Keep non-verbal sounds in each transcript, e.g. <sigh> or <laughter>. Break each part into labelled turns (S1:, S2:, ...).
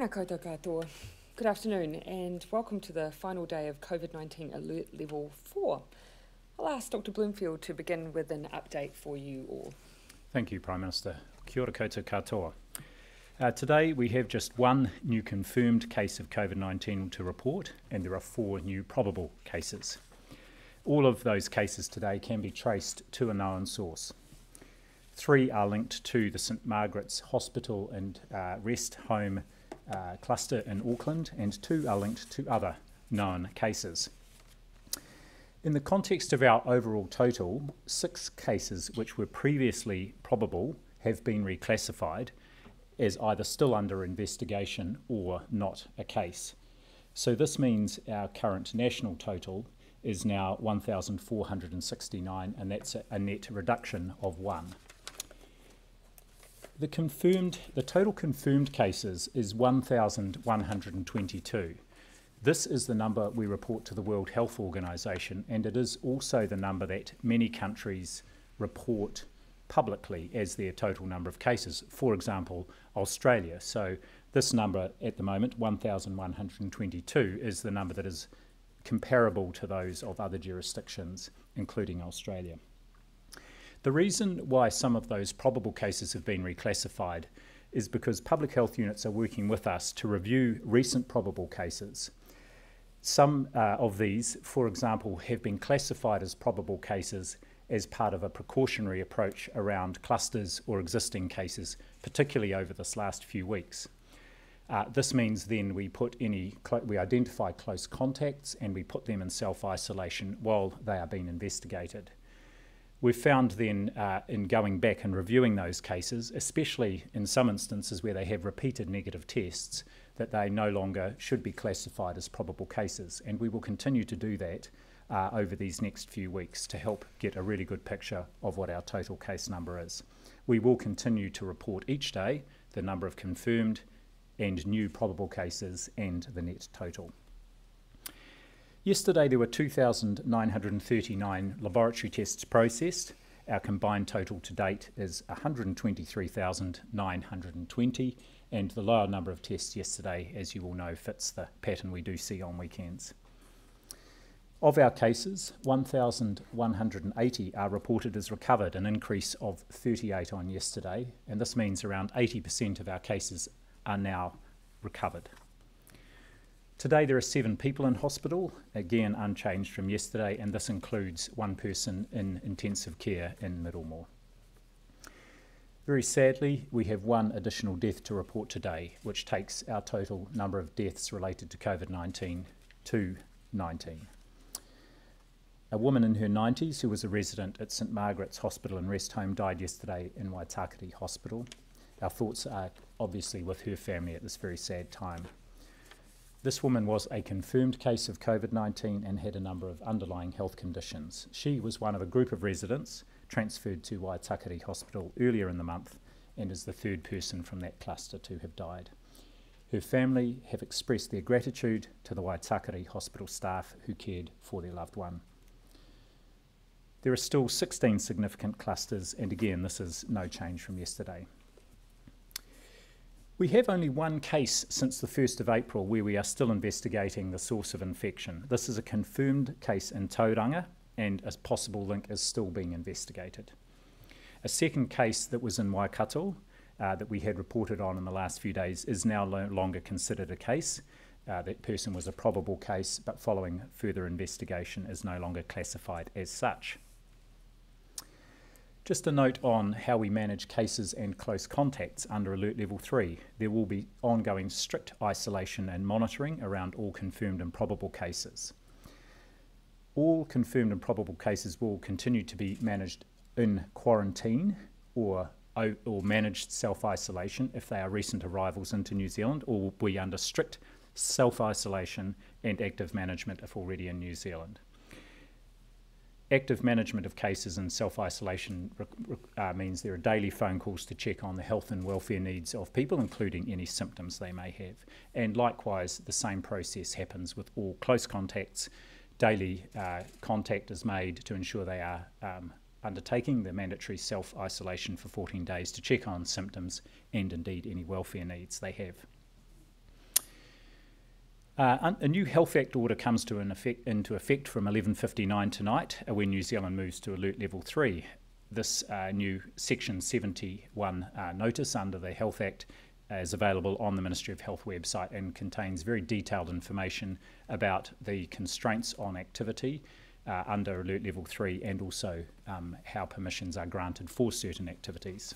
S1: Tēnā koutou katoa. Good afternoon and welcome to the final day of COVID 19 Alert Level 4. I'll ask Dr. Bloomfield to begin with an update for you all.
S2: Thank you, Prime Minister. Kia ora koutou katoa. Uh, today we have just one new confirmed case of COVID 19 to report, and there are four new probable cases. All of those cases today can be traced to a known source. Three are linked to the St Margaret's Hospital and uh, Rest Home uh, cluster in Auckland, and two are linked to other known cases. In the context of our overall total, six cases which were previously probable have been reclassified as either still under investigation or not a case. So this means our current national total is now 1,469, and that's a, a net reduction of one. The confirmed, the total confirmed cases is 1,122. This is the number we report to the World Health Organization, and it is also the number that many countries report publicly as their total number of cases. For example, Australia. So this number at the moment, 1,122, is the number that is comparable to those of other jurisdictions, including Australia. The reason why some of those probable cases have been reclassified is because public health units are working with us to review recent probable cases. Some uh, of these, for example, have been classified as probable cases as part of a precautionary approach around clusters or existing cases, particularly over this last few weeks. Uh, this means then we put any, we identify close contacts and we put them in self-isolation while they are being investigated. We've found then uh, in going back and reviewing those cases, especially in some instances where they have repeated negative tests, that they no longer should be classified as probable cases. And we will continue to do that uh, over these next few weeks to help get a really good picture of what our total case number is. We will continue to report each day the number of confirmed and new probable cases and the net total. Yesterday there were 2,939 laboratory tests processed. Our combined total to date is 123,920 and the lower number of tests yesterday, as you all know, fits the pattern we do see on weekends. Of our cases, 1,180 are reported as recovered, an increase of 38 on yesterday, and this means around 80% of our cases are now recovered. Today there are seven people in hospital, again unchanged from yesterday, and this includes one person in intensive care in Middlemore. Very sadly, we have one additional death to report today, which takes our total number of deaths related to COVID 19 to 19. A woman in her 90s who was a resident at St Margaret's Hospital and Rest Home died yesterday in Waitakere Hospital. Our thoughts are obviously with her family at this very sad time. This woman was a confirmed case of COVID 19 and had a number of underlying health conditions. She was one of a group of residents transferred to Waitakere Hospital earlier in the month and is the third person from that cluster to have died. Her family have expressed their gratitude to the Waitakere Hospital staff who cared for their loved one. There are still 16 significant clusters, and again, this is no change from yesterday. We have only one case since the 1st of April where we are still investigating the source of infection. This is a confirmed case in Tauranga and a possible link is still being investigated. A second case that was in Waikato uh, that we had reported on in the last few days is now no longer considered a case. Uh, that person was a probable case, but following further investigation is no longer classified as such. Just a note on how we manage cases and close contacts under Alert Level 3. There will be ongoing strict isolation and monitoring around all confirmed and probable cases. All confirmed and probable cases will continue to be managed in quarantine or, or managed self-isolation if they are recent arrivals into New Zealand or will be under strict self-isolation and active management if already in New Zealand active management of cases and self-isolation uh, means there are daily phone calls to check on the health and welfare needs of people, including any symptoms they may have. And likewise, the same process happens with all close contacts. Daily uh, contact is made to ensure they are um, undertaking the mandatory self-isolation for 14 days to check on symptoms and indeed any welfare needs they have. Uh, a new Health Act order comes to effect, into effect from 11.59 tonight uh, when New Zealand moves to Alert Level 3. This uh, new Section 71 uh, notice under the Health Act is available on the Ministry of Health website and contains very detailed information about the constraints on activity uh, under Alert Level 3 and also um, how permissions are granted for certain activities.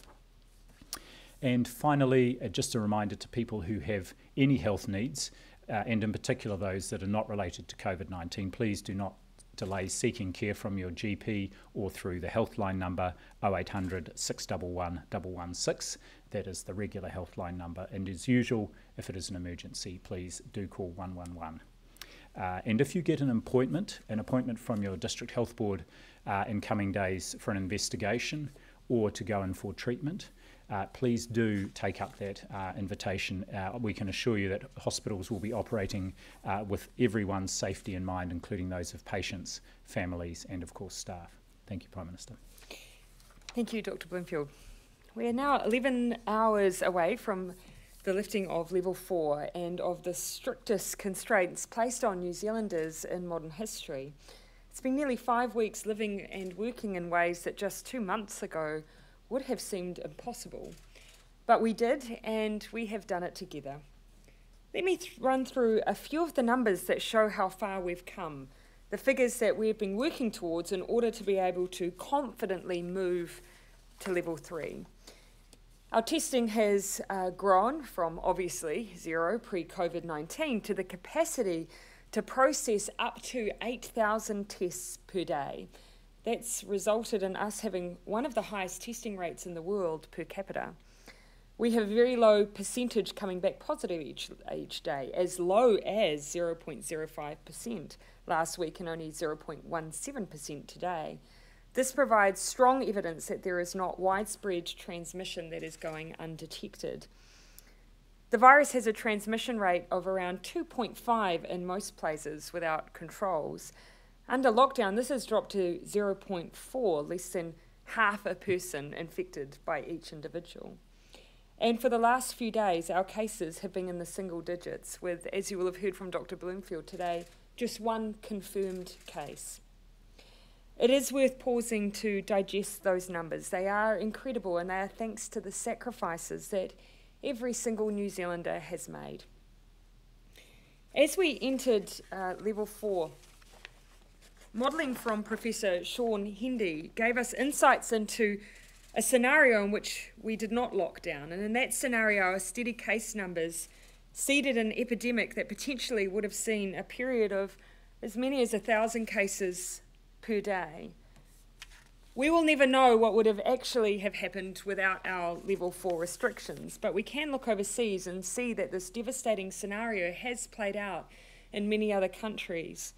S2: And finally, uh, just a reminder to people who have any health needs, uh, and in particular those that are not related to COVID 19, please do not delay seeking care from your GP or through the Healthline number 0800 611 116. That is the regular Healthline number. And as usual, if it is an emergency, please do call 111. Uh, and if you get an appointment, an appointment from your district health board uh, in coming days for an investigation or to go in for treatment, uh, please do take up that uh, invitation. Uh, we can assure you that hospitals will be operating uh, with everyone's safety in mind, including those of patients, families, and of course staff. Thank you, Prime Minister.
S1: Thank you, Dr. Bloomfield. We are now 11 hours away from the lifting of level four and of the strictest constraints placed on New Zealanders in modern history. It's been nearly five weeks living and working in ways that just two months ago would have seemed impossible. But we did, and we have done it together. Let me th- run through a few of the numbers that show how far we've come, the figures that we've been working towards in order to be able to confidently move to level three. Our testing has uh, grown from obviously zero pre COVID 19 to the capacity to process up to 8,000 tests per day. That's resulted in us having one of the highest testing rates in the world per capita. We have a very low percentage coming back positive each, each day, as low as 0.05% last week and only 0.17% today. This provides strong evidence that there is not widespread transmission that is going undetected. The virus has a transmission rate of around 2.5 in most places without controls, under lockdown, this has dropped to 0.4, less than half a person infected by each individual. And for the last few days, our cases have been in the single digits, with, as you will have heard from Dr. Bloomfield today, just one confirmed case. It is worth pausing to digest those numbers. They are incredible, and they are thanks to the sacrifices that every single New Zealander has made. As we entered uh, level four, modelling from Professor Shaun Hendy gave us insights into a scenario in which we did not lock down. And in that scenario, our steady case numbers seeded an epidemic that potentially would have seen a period of as many as a thousand cases per day. We will never know what would have actually have happened without our level 4 restrictions, but we can look overseas and see that this devastating scenario has played out in many other countries.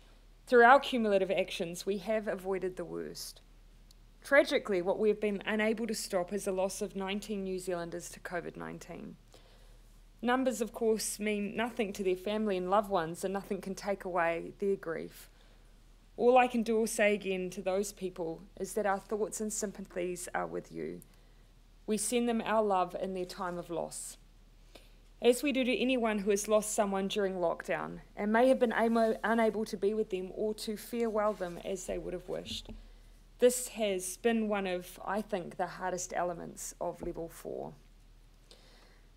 S1: Through our cumulative actions, we have avoided the worst. Tragically, what we have been unable to stop is the loss of 19 New Zealanders to COVID 19. Numbers, of course, mean nothing to their family and loved ones, and nothing can take away their grief. All I can do or say again to those people is that our thoughts and sympathies are with you. We send them our love in their time of loss as we do to anyone who has lost someone during lockdown and may have been unable to be with them or to farewell them as they would have wished. This has been one of, I think, the hardest elements of level four.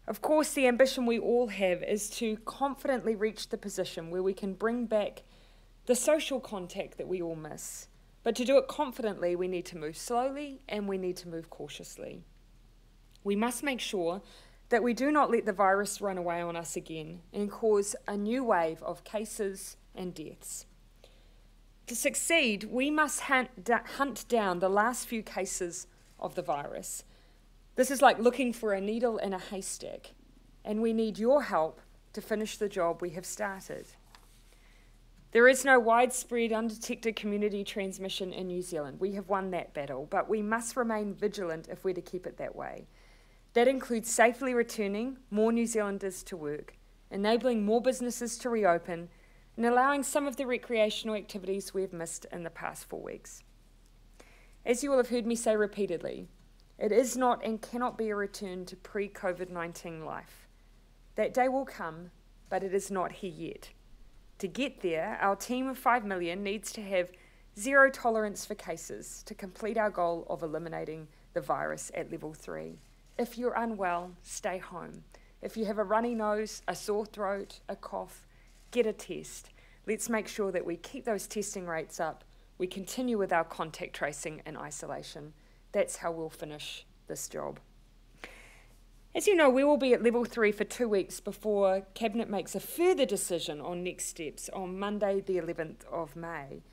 S1: Of course, the ambition we all have is to confidently reach the position where we can bring back the social contact that we all miss. But to do it confidently, we need to move slowly and we need to move cautiously. We must make sure that we do not let the virus run away on us again and cause a new wave of cases and deaths. To succeed, we must hunt, down the last few cases of the virus. This is like looking for a needle in a haystack, and we need your help to finish the job we have started. There is no widespread undetected community transmission in New Zealand. We have won that battle, but we must remain vigilant if we're to keep it that way. That includes safely returning more New Zealanders to work, enabling more businesses to reopen, and allowing some of the recreational activities we've missed in the past four weeks. As you will have heard me say repeatedly, it is not and cannot be a return to pre COVID 19 life. That day will come, but it is not here yet. To get there, our team of 5 million needs to have zero tolerance for cases to complete our goal of eliminating the virus at level 3. If you're unwell, stay home. If you have a runny nose, a sore throat, a cough, get a test. Let's make sure that we keep those testing rates up. We continue with our contact tracing and isolation. That's how we'll finish this job. As you know, we will be at level three for two weeks before Cabinet makes a further decision on next steps on Monday, the 11th of May.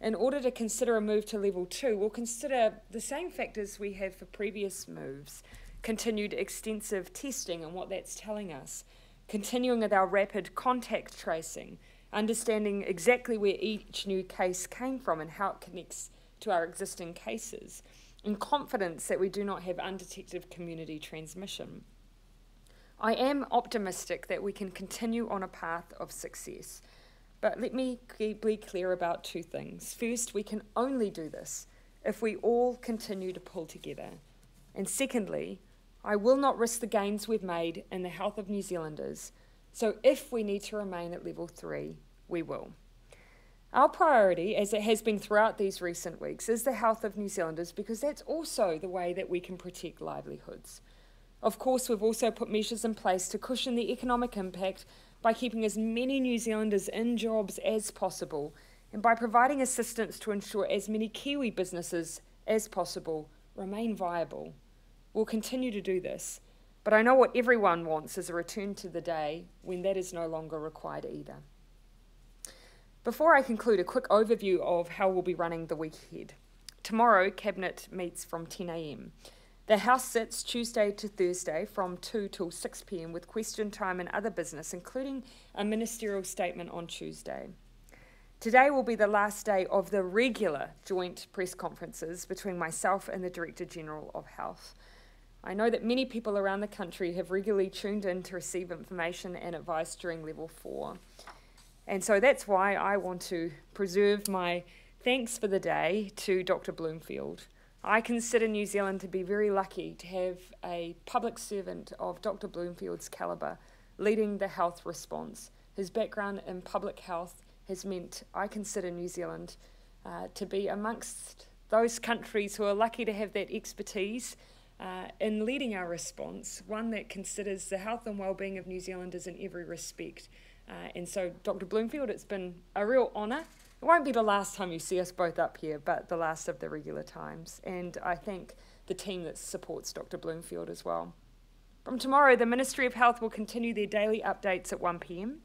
S1: In order to consider a move to level two, we'll consider the same factors we have for previous moves continued extensive testing and what that's telling us, continuing with our rapid contact tracing, understanding exactly where each new case came from and how it connects to our existing cases, and confidence that we do not have undetected community transmission. I am optimistic that we can continue on a path of success. But let me be clear about two things. First, we can only do this if we all continue to pull together. And secondly, I will not risk the gains we've made in the health of New Zealanders, so if we need to remain at level three, we will. Our priority, as it has been throughout these recent weeks, is the health of New Zealanders because that's also the way that we can protect livelihoods. Of course, we've also put measures in place to cushion the economic impact by keeping as many New Zealanders in jobs as possible and by providing assistance to ensure as many Kiwi businesses as possible remain viable. We'll continue to do this, but I know what everyone wants is a return to the day when that is no longer required either. Before I conclude, a quick overview of how we'll be running the week ahead. Tomorrow, Cabinet meets from 10am. The House sits Tuesday to Thursday from 2 till 6 pm with question time and other business, including a ministerial statement on Tuesday. Today will be the last day of the regular joint press conferences between myself and the Director General of Health. I know that many people around the country have regularly tuned in to receive information and advice during level four. And so that's why I want to preserve my thanks for the day to Dr. Bloomfield. I consider New Zealand to be very lucky to have a public servant of Dr. Bloomfield's calibre leading the health response. His background in public health has meant I consider New Zealand uh, to be amongst those countries who are lucky to have that expertise uh, in leading our response, one that considers the health and well-being of New Zealanders in every respect. Uh, and so, Dr. Bloomfield, it's been a real honour. It won't be the last time you see us both up here, but the last of the regular times. And I thank the team that supports Dr. Bloomfield as well. From tomorrow, the Ministry of Health will continue their daily updates at 1pm.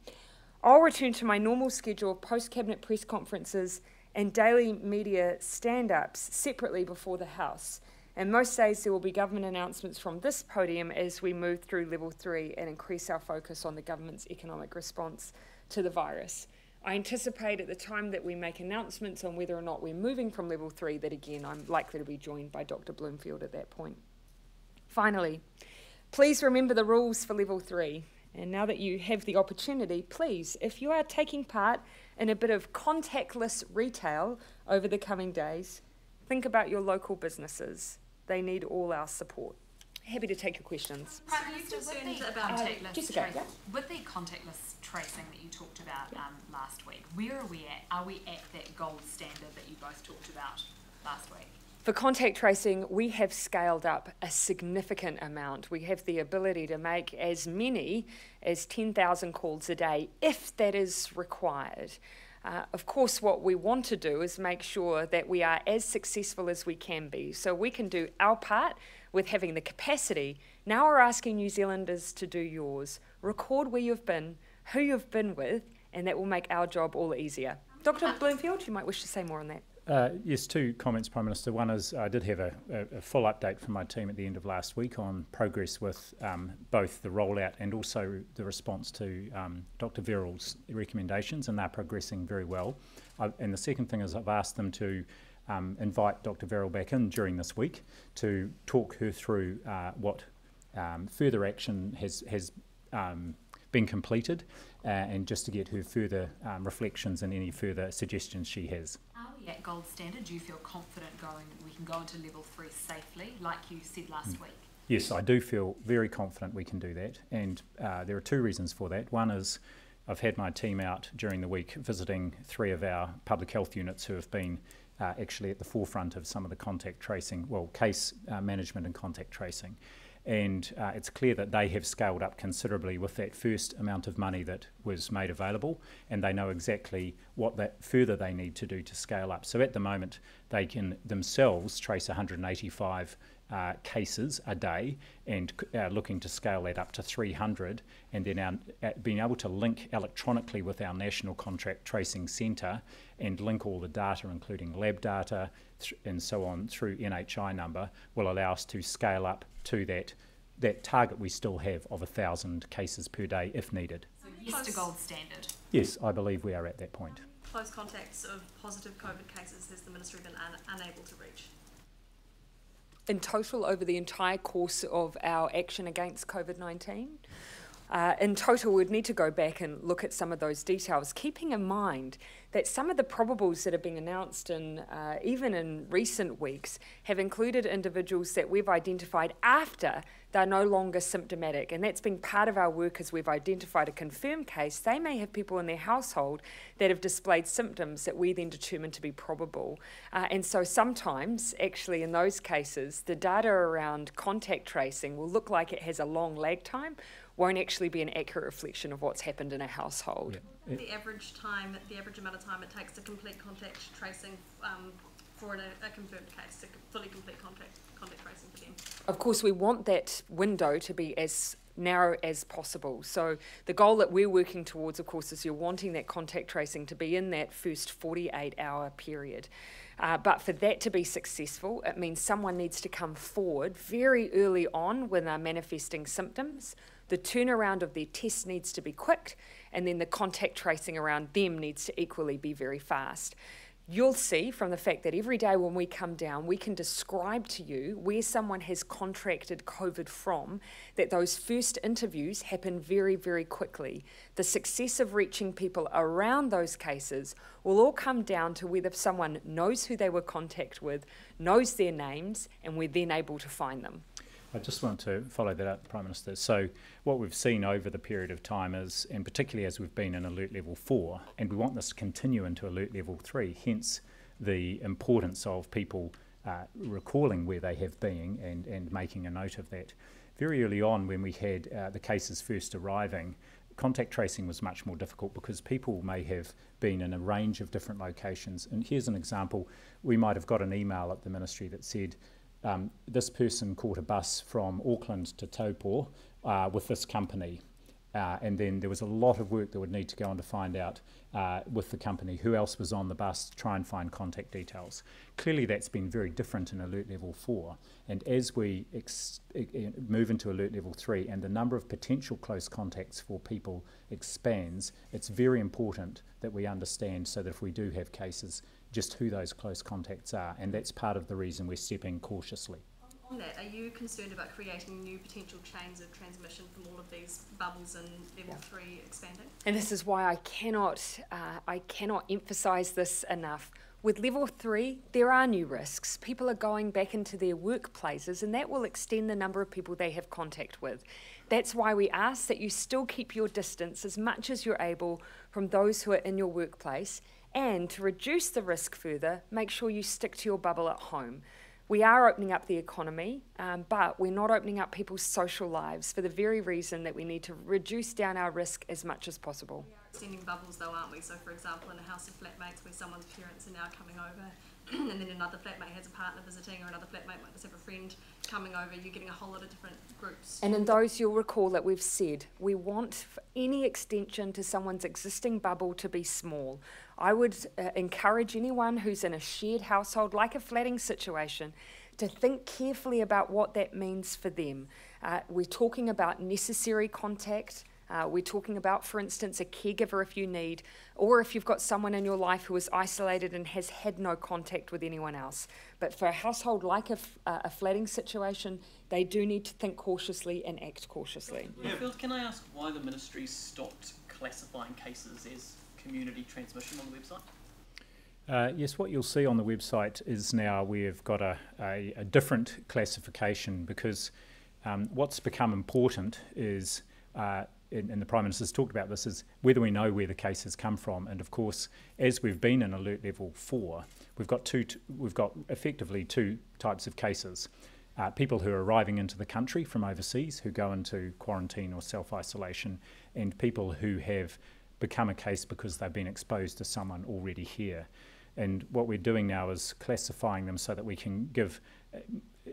S1: I'll return to my normal schedule of post cabinet press conferences and daily media stand ups separately before the House. And most days there will be government announcements from this podium as we move through level three and increase our focus on the government's economic response to the virus. I anticipate at the time that we make announcements on whether or not we're moving from level three that again I'm likely to be joined by Dr. Bloomfield at that point. Finally, please remember the rules for level three. And now that you have the opportunity, please, if you are taking part in a bit of contactless retail over the coming days, think about your local businesses they need all our support. Happy to take your questions.
S3: Prime Minister, concerned about
S1: uh, Jessica,
S3: tracing.
S1: yeah.
S3: With the contactless tracing that you talked about um, last week, where are we at? Are we at that gold standard that you both talked about last week?
S1: For contact tracing, we have scaled up a significant amount. We have the ability to make as many as 10,000 calls a day if that is required. Uh, of course, what we want to do is make sure that we are as successful as we can be. So we can do our part with having the capacity. Now we're asking New Zealanders to do yours. Record where you've been, who you've been with, and that will make our job all easier. Dr. Bloomfield, you might wish to say more on that.
S2: Uh, yes, two comments, Prime Minister. One is I did have a, a, full update from my team at the end of last week on progress with um, both the rollout and also the response to um, Dr. Verrall's recommendations, and they're progressing very well. I, and the second thing is I've asked them to um, invite Dr. Verrall back in during this week to talk her through uh, what um, further action has has um, been completed, uh, and just to get her further um, reflections and any further suggestions she has
S3: at gold standard, do you feel confident going we can go into level three safely, like you said last mm. week?
S2: Yes, I do feel very confident we can do that, and uh, there are two reasons for that. One is I've had my team out during the week visiting three of our public health units who have been uh, actually at the forefront of some of the contact tracing, well, case uh, management and contact tracing. And uh, it's clear that they have scaled up considerably with that first amount of money that was made available, and they know exactly what that further they need to do to scale up. So at the moment, they can themselves trace 185 uh, cases a day and uh, looking to scale that up to 300 and then our, uh, being able to link electronically with our national contact tracing centre and link all the data including lab data and so on through NHI number will allow us to scale up to that that target we still have of a thousand cases per day if needed.
S3: So yes to gold standard.
S2: Yes, I believe we are at that point.
S4: Close contacts of positive COVID cases has the ministry been un unable to reach?
S1: In total over the entire course of our action against COVID 19. Uh, in total, we'd need to go back and look at some of those details, keeping in mind that some of the probables that are being announced in uh, even in recent weeks have included individuals that we've identified after they're no longer symptomatic. And that's been part of our work as we've identified a confirmed case. They may have people in their household that have displayed symptoms that we then determine to be probable. Uh, and so sometimes, actually, in those cases, the data around contact tracing will look like it has a long lag time won't actually be an accurate reflection of what's happened in a household.
S4: Yeah. The average time, the average amount of time it takes to complete contact tracing um, for a, a, confirmed case, to fully complete contact, contact tracing for them?
S1: Of course, we want that window to be as narrow as possible. So the goal that we're working towards, of course, is you're wanting that contact tracing to be in that first 48 hour period. Uh, but for that to be successful, it means someone needs to come forward very early on when they're manifesting symptoms the turnaround of their test needs to be quick, and then the contact tracing around them needs to equally be very fast. You'll see from the fact that every day when we come down, we can describe to you where someone has contracted COVID from, that those first interviews happen very, very quickly. The success of reaching people around those cases will all come down to whether someone knows who they were contact with, knows their names, and we're then able to find them.
S2: I just want to follow that up, Prime Minister. So, what we've seen over the period of time is, and particularly as we've been in alert level four, and we want this to continue into alert level three, hence the importance of people uh, recalling where they have been and, and making a note of that. Very early on, when we had uh, the cases first arriving, contact tracing was much more difficult because people may have been in a range of different locations. And here's an example we might have got an email at the ministry that said, um, this person caught a bus from Auckland to Taupo uh, with this company. Uh, and then there was a lot of work that would need to go on to find out uh, with the company who else was on the bus to try and find contact details. Clearly, that's been very different in Alert Level 4. And as we move into Alert Level 3 and the number of potential close contacts for people expands, it's very important that we understand so that if we do have cases, just who those close contacts are, and that's part of the reason we're stepping cautiously.
S4: That, are you concerned about creating new potential chains of transmission from all of these bubbles in level yeah. three expanding?
S1: And this is why I cannot, uh, I cannot emphasise this enough. With level three, there are new risks. People are going back into their workplaces, and that will extend the number of people they have contact with. That's why we ask that you still keep your distance as much as you're able from those who are in your workplace and to reduce the risk further, make sure you stick to your bubble at home. We are opening up the economy, um, but we're not opening up people's social lives for the very reason that we need to reduce down our risk as much as possible.
S4: We are extending bubbles though, aren't we? So, for example, in a house of flatmates where someone's parents are now coming over, <clears throat> and then another flatmate has a partner visiting, or another flatmate might just have a friend coming over, you're getting a whole lot of different groups.
S1: And in those, you'll recall that we've said we want any extension to someone's existing bubble to be small. I would uh, encourage anyone who's in a shared household, like a flatting situation, to think carefully about what that means for them. Uh, we're talking about necessary contact. Uh, we're talking about, for instance, a caregiver if you need, or if you've got someone in your life who is isolated and has had no contact with anyone else. But for a household like a, uh, a flatting situation, they do need to think cautiously and act cautiously.
S5: Yeah. Phil, can I ask why the ministry stopped classifying cases as community transmission on the website?
S2: Uh, yes, what you'll see on the website is now we've got a, a, a different classification because um, what's become important is uh, and, the Prime Minister's talked about this, is whether we know where the cases come from. And of course, as we've been in alert level four, we've got two, we've got effectively two types of cases. Uh, people who are arriving into the country from overseas who go into quarantine or self isolation, and people who have become a case because they've been exposed to someone already here. And what we're doing now is classifying them so that we can give uh,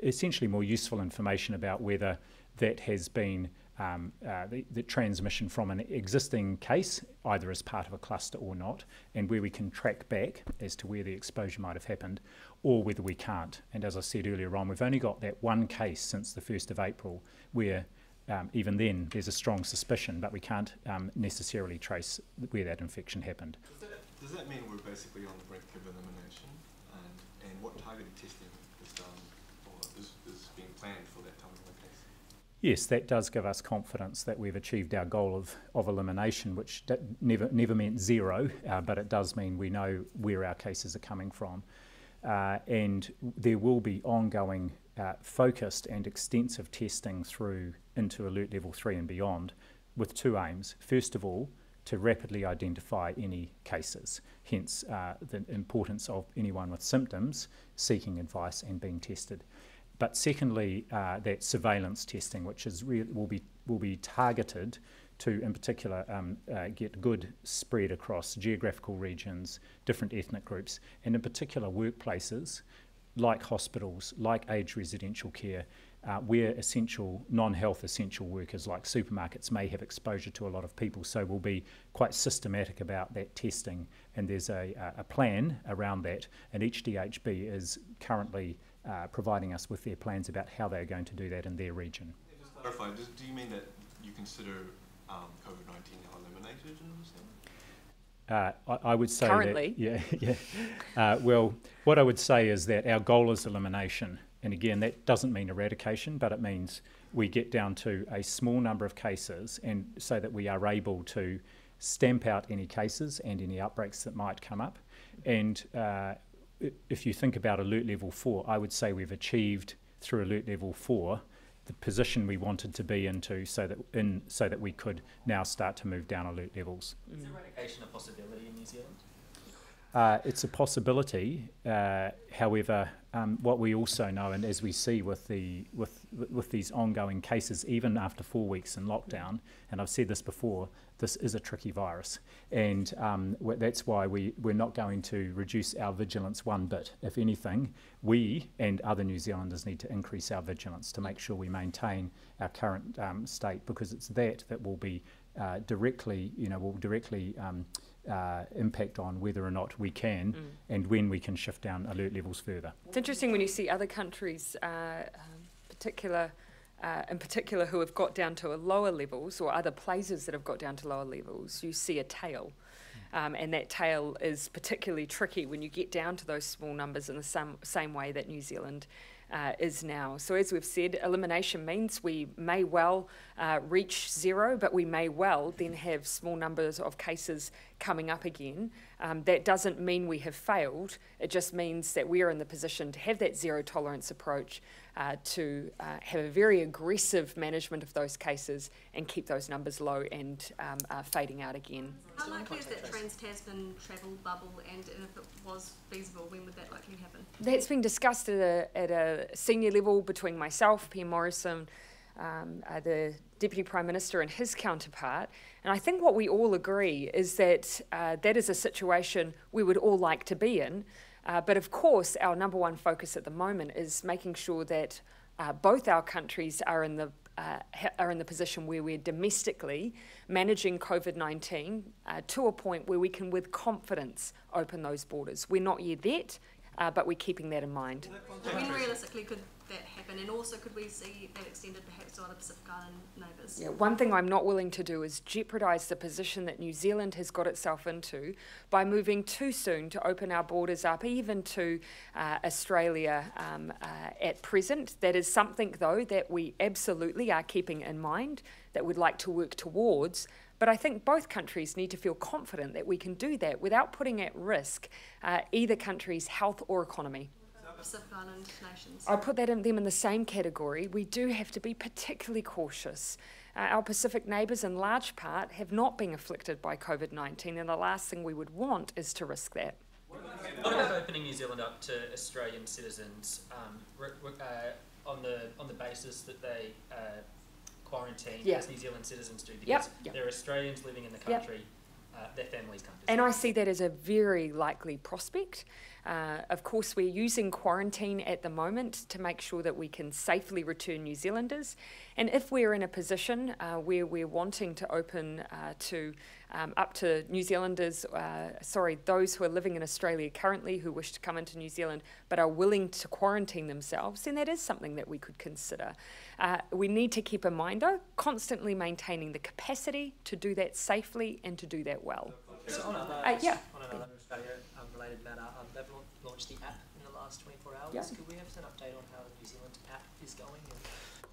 S2: essentially more useful information about whether that has been um, uh, the, the, transmission from an existing case, either as part of a cluster or not, and where we can track back as to where the exposure might have happened, or whether we can't. And as I said earlier on, we've only got that one case since the 1st of April where um, even then there's a strong suspicion, but we can't um, necessarily trace where that infection happened.
S6: Does that, does that mean we're basically on the brink of elimination? And, and what targeted testing is done or is, is being planned for that time of the case?
S2: Yes, that does give us confidence that we've achieved our goal of, of elimination, which never, never meant zero, uh, but it does mean we know where our cases are coming from. Uh, and there will be ongoing uh, focused and extensive testing through into alert level 3 and beyond with two aims. First of all, to rapidly identify any cases, hence uh, the importance of anyone with symptoms seeking advice and being tested. But secondly, uh, that surveillance testing, which is will be will be targeted to, in particular, um, uh, get good spread across geographical regions, different ethnic groups, and in particular workplaces like hospitals, like aged residential care, uh, where essential non-health essential workers like supermarkets may have exposure to a lot of people. So we'll be quite systematic about that testing, and there's a, a plan around that. And each DHB is currently uh, providing us with their plans about how they're going to do that in their region.
S6: Yeah, just clarify, does, do you mean that you consider um, COVID-19 now eliminated in New Zealand?
S2: Uh, I, I, would say
S1: currently,
S2: that, <laughs> yeah, yeah. Uh, well, what I would say is that our goal is elimination, and again, that doesn't mean eradication, but it means we get down to a small number of cases, and so that we are able to stamp out any cases and any outbreaks that might come up. And uh, if you think about alert level four, I would say we've achieved through alert level four the position we wanted to be into so that in so that we could now start to move down alert levels.
S5: Is eradication a possibility in New Zealand?
S2: Uh, it's a possibility. Uh, however, um, what we also know, and as we see with the with with these ongoing cases, even after four weeks in lockdown, and I've said this before, this is a tricky virus, and um, that's why we we're not going to reduce our vigilance one bit. If anything, we and other New Zealanders need to increase our vigilance to make sure we maintain our current um, state, because it's that that will be uh, directly, you know, will directly um, uh, impact on whether or not we can mm. and when we can shift down alert levels further.
S1: It's interesting when you see other countries, uh, um, particular, uh, in particular, who have got down to lower levels, or other places that have got down to lower levels. You see a tail. Um, and that tail is particularly tricky when you get down to those small numbers in the same, same way that New Zealand uh, is now. So, as we've said, elimination means we may well uh, reach zero, but we may well then have small numbers of cases coming up again. Um, that doesn't mean we have failed, it just means that we are in the position to have that zero tolerance approach uh, to uh, have a very aggressive management of those cases and keep those numbers low and um, uh, fading out again.
S4: How likely is that Trans Tasman travel bubble, and if it was feasible, when would that likely happen?
S1: That's been discussed at a, at a senior level between myself, PM Morrison, um, uh, the Deputy Prime Minister, and his counterpart. And I think what we all agree is that uh, that is a situation we would all like to be in. Uh, but of course, our number one focus at the moment is making sure that uh, both our countries are in the uh, are in the position where we're domestically managing COVID 19 uh, to a point where we can, with confidence, open those borders. We're not yet there, uh, but we're keeping that in mind.
S4: When realistically could that happen? And also, could we see that extended perhaps to other Pacific Island neighbours?
S1: Yeah, one thing I'm not willing to do is jeopardise the position that New Zealand has got itself into by moving too soon to open our borders up, even to uh, Australia um, uh, at present. That is something, though, that we absolutely are keeping in mind, that we'd like to work towards. But I think both countries need to feel confident that we can do that without putting at risk uh, either country's health or economy.
S4: Pacific Island nations.
S1: I put that in, them in the same category. We do have to be particularly cautious. Uh, our Pacific neighbours, in large part, have not been afflicted by COVID 19, and the last thing we would want is to risk that.
S7: What about opening New Zealand up to Australian citizens um, re- re- uh, on the on the basis that they uh, quarantine
S1: Yeah.
S7: as New Zealand citizens do? Because
S1: Yep, yep.
S7: they're Australians living in the
S1: Yep.
S7: Uh, their families can't.
S1: And I see that as a very likely prospect. Uh, of course, we're using quarantine at the moment to make sure that we can safely return New Zealanders. And if we're in a position uh, where we're wanting to open uh, to um, up to New Zealanders, uh, sorry, those who are living in Australia currently who wish to come into New Zealand but are willing to quarantine themselves, then that is something that we could consider. Uh, we need to keep in mind, though, constantly maintaining the capacity to do that safely and to do that well.
S8: So on another,
S1: Uh, yeah.
S8: on another Australia um, related matter, um, they've launched the app in the last 24 hours.
S1: Yeah.
S8: Could we have an update on how the New Zealand app is going?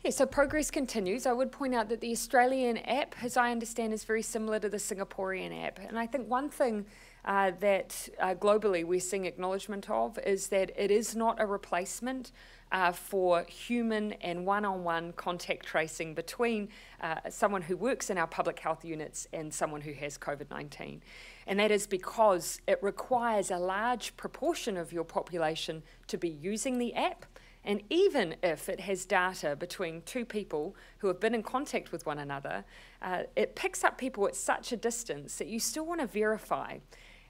S1: Yeah, so progress continues. I would point out that the Australian app, as I understand, is very similar to the Singaporean app. And I think one thing uh, that uh, globally we're seeing acknowledgement of is that it is not a replacement uh, for human and one on one contact tracing between uh, someone who works in our public health units and someone who has COVID 19. And that is because it requires a large proportion of your population to be using the app. And even if it has data between two people who have been in contact with one another, uh, it picks up people at such a distance that you still want to verify.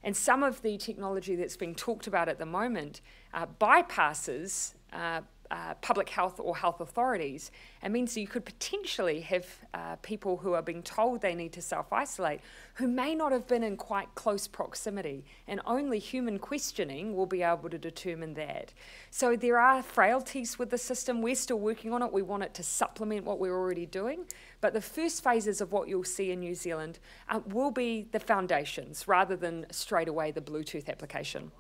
S1: And some of the technology that's being talked about at the moment uh, bypasses uh, uh, public health or health authorities. It means you could potentially have uh, people who are being told they need to self isolate who may not have been in quite close proximity, and only human questioning will be able to determine that. So there are frailties with the system. We're still working on it. We want it to supplement what we're already doing. But the first phases of what you'll see in New Zealand uh, will be the foundations rather than straight away the Bluetooth application.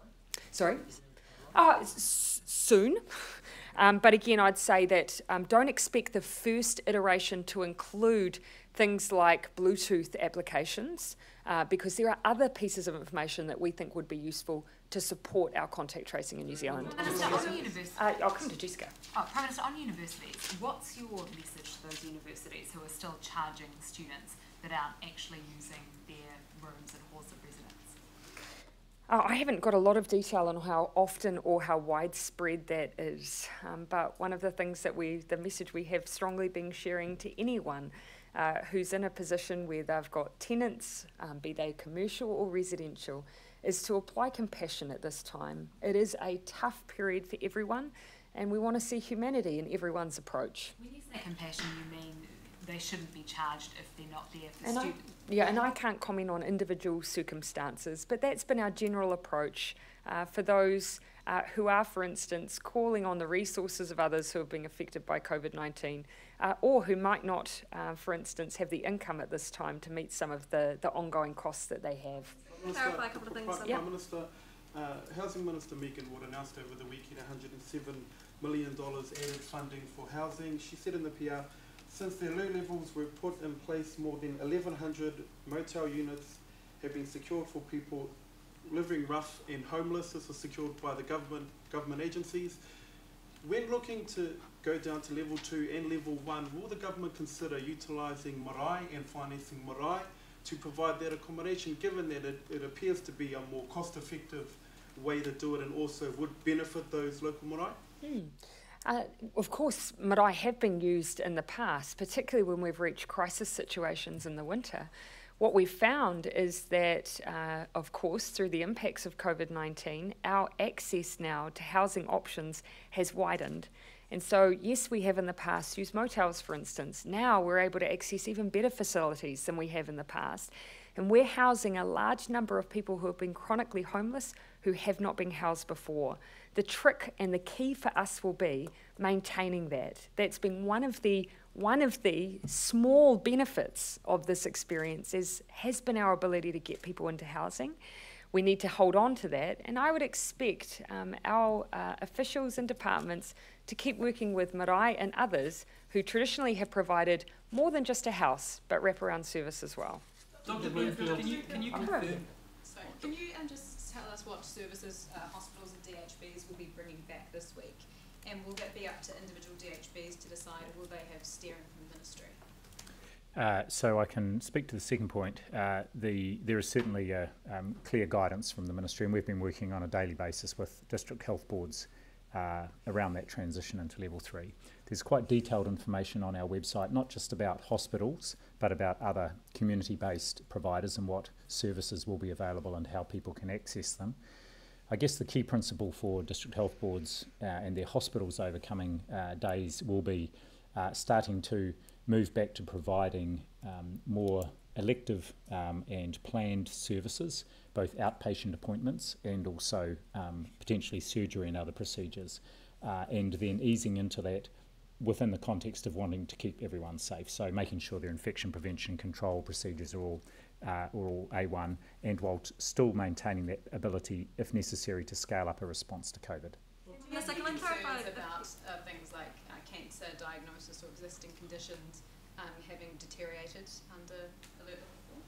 S1: Sorry? Uh, soon. <laughs> Um, but again, I'd say that um, don't expect the first iteration to include things like Bluetooth applications uh, because there are other pieces of information that we think would be useful to support our contact tracing in New Zealand.
S3: Minister, on universities,
S1: Uh, I'll come to Jessica.
S3: oh, Prime Minister, on universities, what's your message to those universities who are still charging students that aren't actually using their rooms and halls of?
S1: Uh, I haven't got a lot of detail on how often or how widespread that is, um, but one of the things that we, the message we have strongly been sharing to anyone uh, who's in a position where they've got tenants, um, be they commercial or residential, is to apply compassion at this time. It is a tough period for everyone, and we want to see humanity in everyone's approach.
S3: When you say compassion, you mean they shouldn't be charged if they're not there for
S1: And I,
S3: students?
S1: yeah, and I can't comment on individual circumstances, but that's been our general approach uh, for those uh, who are, for instance, calling on the resources of others who have been affected by COVID 19, uh, or who might not, uh, for instance, have the income at this time to meet some of the, the ongoing costs that they have.
S4: Clarify a couple of things.
S9: Prime,
S1: Yeah.
S9: Prime Minister, uh, Housing Minister Megan Woods announced over the weekend $107 million added funding for housing. She said in the PR, since the alert levels were put in place, more than 1,100 motel units have been secured for people living rough and homeless. This was secured by the government government agencies. When looking to go down to level two and level one, will the government consider utilising marae and financing marae to provide that accommodation, given that it, it appears to be a more cost-effective way to do it and also would benefit those local marae?
S1: Hmm. Uh, of course, marae have been used in the past, particularly when we've reached crisis situations in the winter. What we've found is that, uh, of course, through the impacts of COVID 19, our access now to housing options has widened. And so, yes, we have in the past used motels, for instance. Now we're able to access even better facilities than we have in the past. And we're housing a large number of people who have been chronically homeless who have not been housed before. The trick and the key for us will be maintaining that. That's been one of the one of the small benefits of this experience is has been our ability to get people into housing. We need to hold on to that, and I would expect um, our uh, officials and departments to keep working with Marae and others who traditionally have provided more than just a house, but wraparound service as well.
S5: Dr. Bloomfield, can you, can you confirm?
S1: right.
S10: So can you um, just tell us what services uh, hospitals are DHBs will be bringing back this week? And will that be up to individual DHBs to decide, or will they have steering from the ministry?
S2: Uh, so I can speak to the second point. Uh, the, there is certainly a, um, clear guidance from the ministry, and we've been working on a daily basis with district health boards uh, around that transition into level three. There's quite detailed information on our website, not just about hospitals, but about other community-based providers and what services will be available and how people can access them. I guess the key principle for district health boards uh, and their hospitals over coming uh, days will be uh, starting to move back to providing um, more elective um, and planned services, both outpatient appointments and also um, potentially surgery and other procedures, uh, and then easing into that within the context of wanting to keep everyone safe. So making sure their infection prevention control procedures are all uh, are all A1, and while still maintaining that ability, if necessary, to scale up a response to COVID.
S4: Yes, I can clarify
S10: about uh, things like uh, cancer diagnosis or existing conditions um, having deteriorated under alert level four?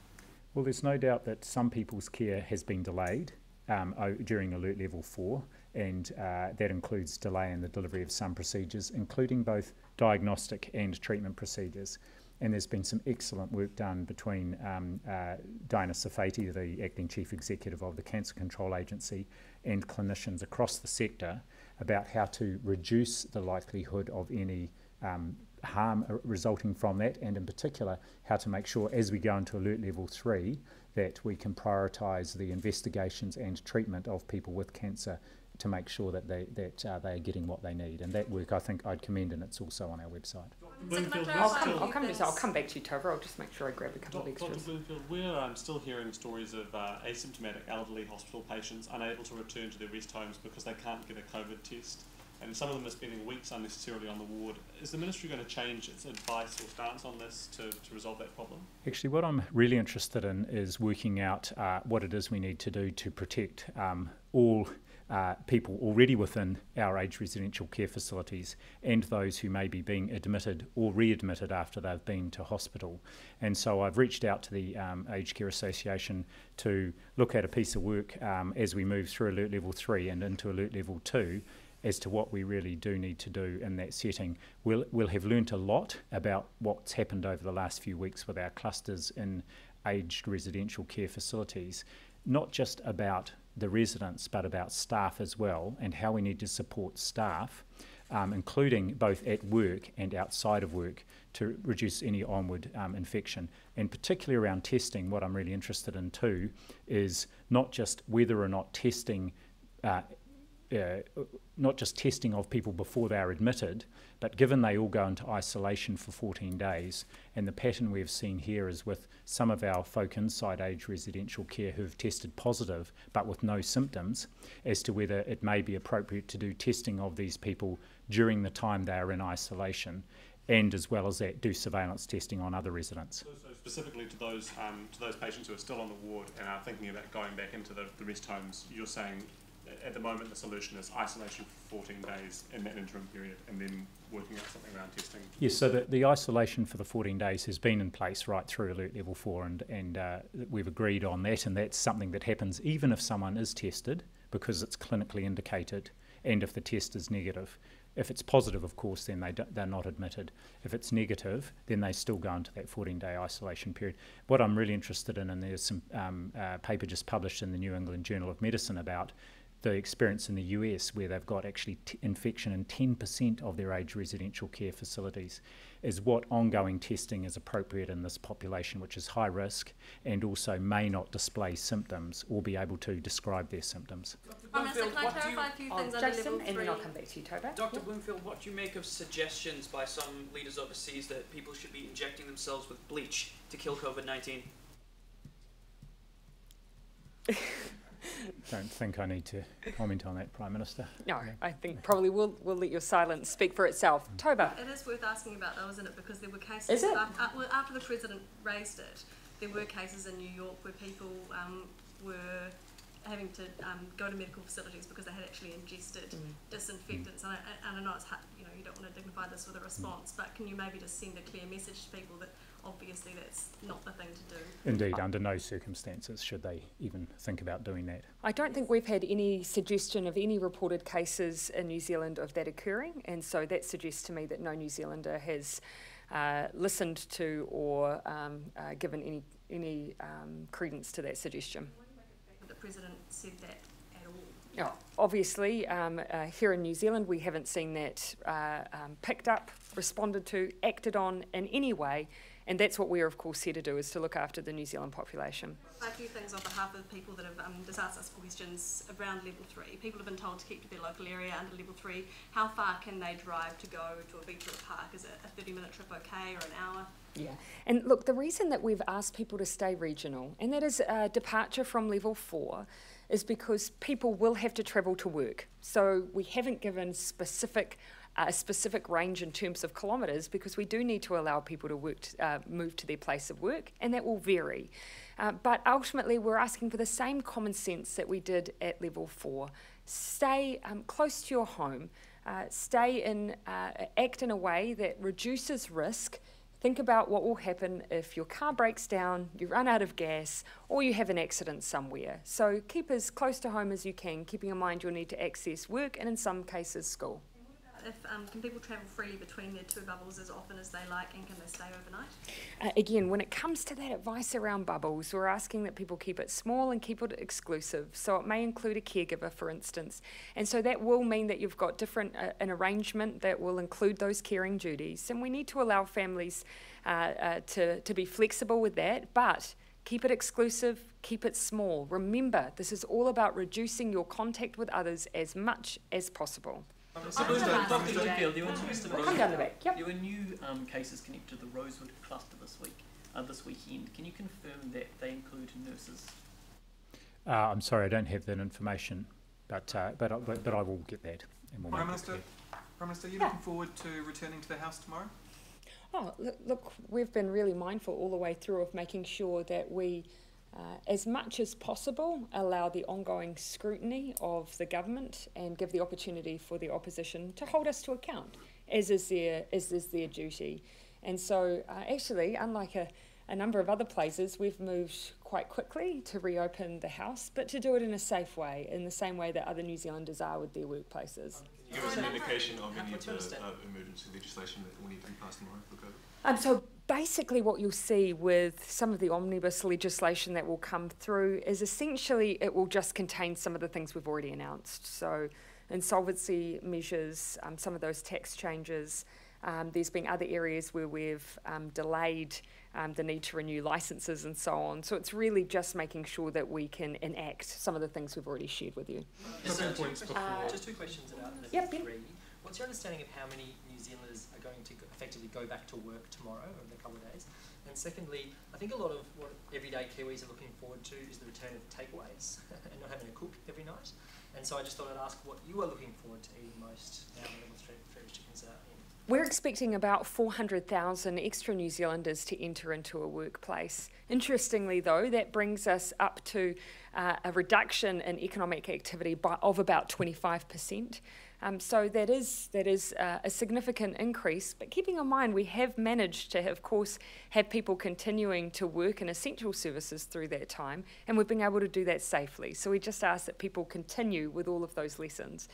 S2: Well, there's no doubt that some people's care has been delayed um, during Alert Level 4, and uh, that includes delay in the delivery of some procedures, including both diagnostic and treatment procedures. And there's been some excellent work done between um, uh, Diana Sarfati, the acting chief executive of the Cancer Control Agency, and clinicians across the sector about how to reduce the likelihood of any um, harm resulting from that, and in particular, how to make sure as we go into alert level three that we can prioritise the investigations and treatment of people with cancer to make sure that they that uh, they are getting what they need. And that work, I think, I'd commend, and it's also on our website.
S4: I
S9: Bloomfield,
S1: I'll come,
S4: a
S1: I'll come, to. I'll come back to you, Tova. I'll just make sure I grab a couple of
S11: Dr.
S1: extras.
S11: Bloomfield, we're um, still hearing stories of uh, asymptomatic elderly hospital patients unable to return to their rest homes because they can't get a COVID test, and some of them are spending weeks unnecessarily on the ward. Is the ministry going to change its advice or stance on this to, to resolve that problem?
S2: Actually, what I'm really interested in is working out uh, what it is we need to do to protect um, all uh, people already within our aged residential care facilities and those who may be being admitted or readmitted after they've been to hospital. And so I've reached out to the um, Aged Care Association to look at a piece of work um, as we move through Alert Level 3 and into Alert Level 2 as to what we really do need to do in that setting. We'll, we'll have learnt a lot about what's happened over the last few weeks with our clusters in aged residential care facilities, not just about the residents but about staff as well and how we need to support staff, um, including both at work and outside of work to reduce any onward um, infection. And particularly around testing, what I'm really interested in too is not just whether or not testing uh, uh, not just testing of people before they are admitted, but given they all go into isolation for 14 days, and the pattern we have seen here is with some of our folk inside age residential care who have tested positive but with no symptoms, as to whether it may be appropriate to do testing of these people during the time they are in isolation, and as well as that, do surveillance testing on other residents.
S11: So, so specifically to those um, to those patients who are still on the ward and are thinking about going back into the, the rest homes, you're saying at the moment the solution is isolation for 14 days in that interim period and then working out something around testing.
S2: Yes, so the, the isolation for the 14 days has been in place right through alert level four, and, and uh, we've agreed on that, and that's something that happens even if someone is tested because it's clinically indicated and if the test is negative. If it's positive, of course, then they they're not admitted. If it's negative, then they still go into that 14 day isolation period. What I'm really interested in, and there's some um, uh, paper just published in the New England Journal of Medicine about the experience in the US where they've got actually t- infection in 10% of their aged residential care facilities, is what ongoing testing is appropriate in this population, which is high risk and also may not display symptoms or be able to describe their symptoms.
S4: Prime um, Minister, can I
S12: what do you,
S4: clarify a few
S1: Oh,
S4: things under
S1: Jason,
S4: level
S1: and
S4: three?
S1: then I'll come back to you, Tova.
S12: Dr.
S1: Yep.
S12: Bloomfield, what do you make of suggestions by some leaders overseas that people should be injecting themselves with bleach to kill COVID 19? <laughs>
S2: Don't think I need to comment on that, Prime Minister.
S1: No, I think probably we'll, we'll let your silence speak for itself. Tova.
S4: It is worth asking about though, isn't it? Because there were cases
S1: Is it?
S4: af- af- well, after the president raised it, there were cases in New York where people um, were having to um, go to medical facilities because they had actually ingested
S1: Mm.
S4: disinfectants. And I, and I know it's hard, you know you don't want to dignify this with a response, but can you maybe just send a clear message to people that obviously that's not the thing to do.
S2: Indeed, under no circumstances should they even think about doing that.
S1: I don't think we've had any suggestion of any reported cases in New Zealand of that occurring, and so that suggests to me that no New Zealander has uh, listened to or um, uh, given any any um, credence to that suggestion.
S4: The president said that at all.
S1: Oh, obviously, um, uh, here in New Zealand, we haven't seen that uh, um, picked up, responded to, acted on in any way, and that's what we're, of course, here to do, is to look after the New Zealand population.
S4: A few things on behalf of people that have um, just asked us questions around level three. People have been told to keep to their local area under level three. How far can they drive to go to a beach or a park? Is it a 30 minute trip okay or an hour?
S1: Yeah, and look, the reason that we've asked people to stay regional, and that is a departure from level four, is because people will have to travel to work. So we haven't given specific a specific range in terms of kilometres because we do need to allow people to work uh, move to their place of work, and that will vary. Uh, but ultimately, we're asking for the same common sense that we did at level four. Stay um, close to your home. Uh, stay in, uh, act in a way that reduces risk. Think about what will happen if your car breaks down, you run out of gas, or you have an accident somewhere. So keep as close to home as you can, keeping in mind you'll need to access work and, in some cases, school
S4: if um, can people travel freely between their two bubbles as often as they like, and can they stay overnight?
S1: Uh, again, when it comes to that advice around bubbles, we're asking that people keep it small and keep it exclusive. So it may include a caregiver, for instance, and so that will mean that you've got different uh, an arrangement that will include those caring duties, and we need to allow families uh, uh to to be flexible with that, but. Keep it exclusive, keep it small. Remember, this is all about reducing your contact with others as much as possible.
S5: So, Dr. Whitfield, there were two,
S1: Come down the back. Yep.
S5: There were new um, cases connected to the Rosewood cluster this week, uh, this weekend. Can you confirm that they include nurses?
S2: Uh, I'm sorry, I don't have that information, but uh, but, but, but I will get that.
S13: And we'll Prime Minister, Prime Minister, are you yeah. looking forward to returning to the House tomorrow?
S1: Oh, look, look, we've been really mindful all the way through of making sure that we uh, as much as possible, allow the ongoing scrutiny of the government and give the opportunity for the opposition to hold us to account, as is their, as is their duty. And so, uh, actually, unlike a, a number of other places, we've moved quite quickly to reopen the House, but to do it in a safe way, in the same way that other New Zealanders are with their workplaces.
S6: Can you give us an indication of any of the uh, emergency legislation that will need to be passed tomorrow for COVID?
S1: Um, so basically what you'll see with some of the omnibus legislation that will come through is essentially it will just contain some of the things we've already announced. So insolvency measures, um, some of those tax changes. Um, there's been other areas where we've um, delayed um, the need to renew licenses and so on. So it's really just making sure that we can enact some of the things we've already shared with you.
S8: Just, two, questions, uh, just two questions about
S1: yep,
S8: three. What's your understanding of how many New Zealanders are going to effectively go back to work tomorrow or in a couple of days? And secondly, I think a lot of what everyday Kiwis are looking forward to is the return of takeaways <laughs> and not having to cook every night. And so I just thought I'd ask what you are looking forward to eating most now that street Chickens are.
S1: We're expecting about 400,000 extra New Zealanders to enter into a workplace. Interestingly, though, that brings us up to uh, a reduction in economic activity by, of about 25%. Um, so that is that is uh, a significant increase. But keeping in mind, we have managed to, of course, have people continuing to work in essential services through that time, and we've been able to do that safely. So we just ask that people continue with all of those lessons.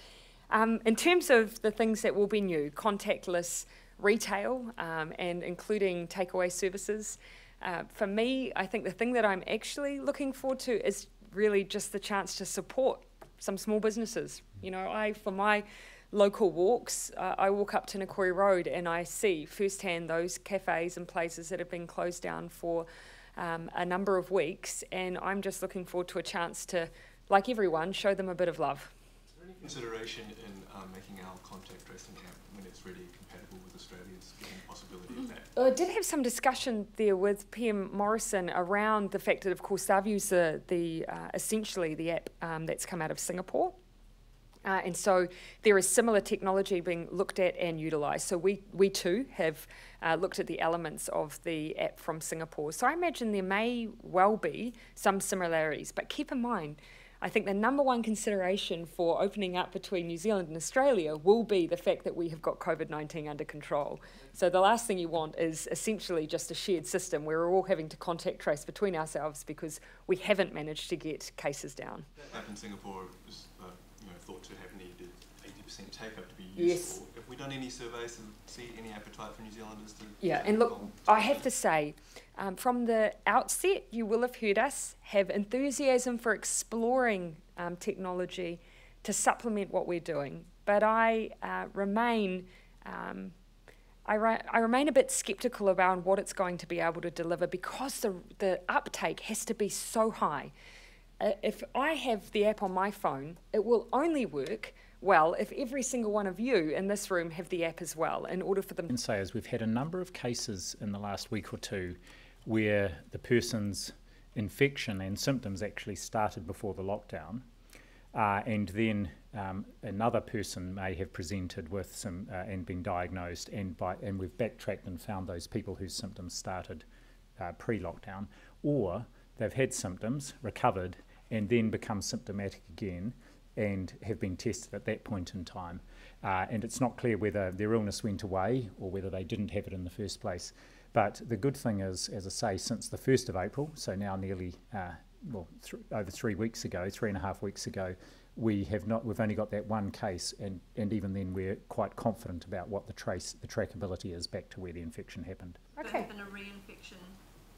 S1: Um, in terms of the things that will be new, contactless retail um, and including takeaway services. Uh, for me, I think the thing that I'm actually looking forward to is really just the chance to support some small businesses. You know, I for my local walks, uh, I walk up Tinakori Road and I see firsthand those cafes and places that have been closed down for um, a number of weeks, and I'm just looking forward to a chance to, like everyone, show them a bit of love.
S6: Consideration in um, making our contact tracing app when it's ready compatible with Australia's given possibility of that?
S1: I did have some discussion there with PM Morrison around the fact that, of course, they've used the, the uh, essentially the app um, that's come out of Singapore. Uh, and so there is similar technology being looked at and utilised. So we, we too have uh, looked at the elements of the app from Singapore. So I imagine there may well be some similarities, but keep in mind, I think the number one consideration for opening up between New Zealand and Australia will be the fact that we have got COVID 19 under control. So, the last thing you want is essentially just a shared system where we're all having to contact trace between ourselves because we haven't managed to get cases down.
S6: Back in Singapore, it was uh, you know, thought to have needed 80% take up to be
S1: Yes.
S6: useful. Have we done any surveys to see any appetite for New Zealanders to?
S1: Yeah, and look. I have to say, um, from the outset, you will have heard us have enthusiasm for exploring um, technology to supplement what we're doing. But I uh, remain. Um, I, re- I remain a bit sceptical around what it's going to be able to deliver because the, the uptake has to be so high. Uh, if I have the app on my phone, it will only work well if every single one of you in this room have the app as well in order for them
S2: can say is we've had a number of cases in the last week or two where the person's infection and symptoms actually started before the lockdown, uh, and then um, another person may have presented with some uh, and been diagnosed, and by and we've backtracked and found those people whose symptoms started uh, pre-lockdown, or they've had symptoms, recovered, and then become symptomatic again, and have been tested at that point in time. Uh, and it's not clear whether their illness went away or whether they didn't have it in the first place. But the good thing is, as I say, since the 1st of April, so now nearly, uh, well, th- over three weeks ago, three and a half weeks ago, we have not, we've only got that one case, and, and even then we're quite confident about what the trace, the trackability is back to where the infection happened.
S4: Could
S1: Okay.
S4: have been a reinfection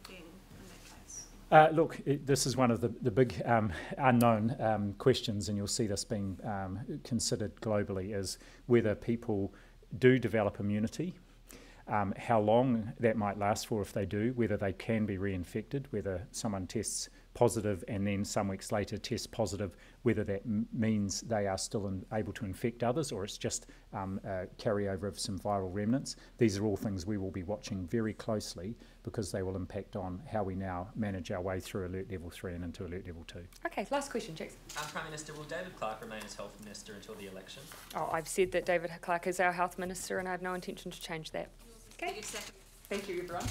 S4: then in that case.
S2: Uh, look, it, this is one of the, the big um, unknown um, questions, and you'll see this being um, considered globally, is whether people do develop immunity, um, how long that might last for if they do, whether they can be reinfected, whether someone tests positive and then some weeks later tests positive, whether that m- means they are still in, able to infect others or it's just um, a carryover of some viral remnants. These are all things we will be watching very closely because they will impact on how we now manage our way through Alert Level 3 and into Alert Level 2.
S1: Okay, last question, Jackson.
S7: Um, Prime Minister, will David Clark remain as Health Minister until the election?
S1: Oh, I've said that David Clark is our health minister, and I have no intention to change that. Okay. Thank you, everyone.